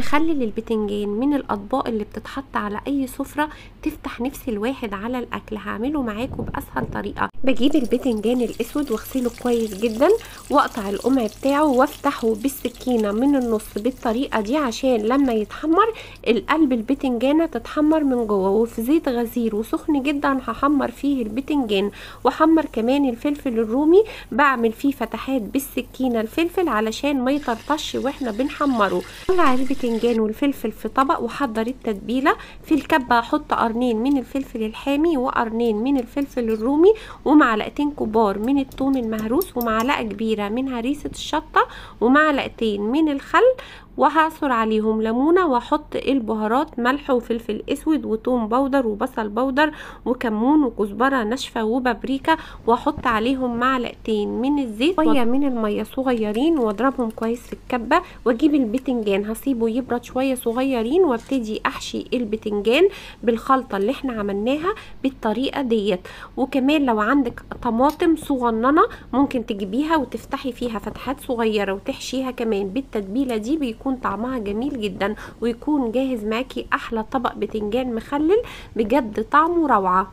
مخلل البتنجان من الأطباق اللي بتتحط على أي سفرة تفتح نفس الواحد على الأكل. هعمله معاكم بأسهل طريقة. بجيب البتنجان الأسود واغسله كويس جدا وأقطع القمع بتاعه وافتحه بالسكينة من النص بالطريقة دي عشان لما يتحمر القلب البتنجانة تتحمر من جوه. وفي زيت غزير وسخن جدا هحمر فيه البتنجان. وأحمر كمان الفلفل الرومي. بعمل فيه فتحات بالسكينة الفلفل علشان ما يطرطش وإحنا بنحمره. طلع البتنجان والفلفل في طبق وحضر التتبيلة. في الكبة أحط قرنين من الفلفل الحامي وقرنين من الفلفل الرومي ومعلقتين كبار من الثوم المهروس ومعلقة كبيرة من هريسه الشطة ومعلقتين من الخل وهعصر عليهم ليمونة وأحط البهارات ملح وفلفل أسود وتوم بودر وبصل بودر وكمون وكزبرة ناشفة وبابريكا وأحط عليهم معلقتين من الزيت شوية من المية صغيرين وأضربهم كويس في الكبة وأجيب البتنجان. هسيبه يبرد شوية صغيرين وأبتدي أحشي البتنجان بالخلطة اللي إحنا عملناها بالطريقة ديت. وكمان لو عندك طماطم صغننة ممكن تجيبيها وتفتحي فيها فتحات صغيرة وتحشيها كمان بالتتبيلة دي بيكون طعمها جميل جدا ويكون جاهز معاكي أحلى طبق بتنجان مخلل بجد طعمه روعة.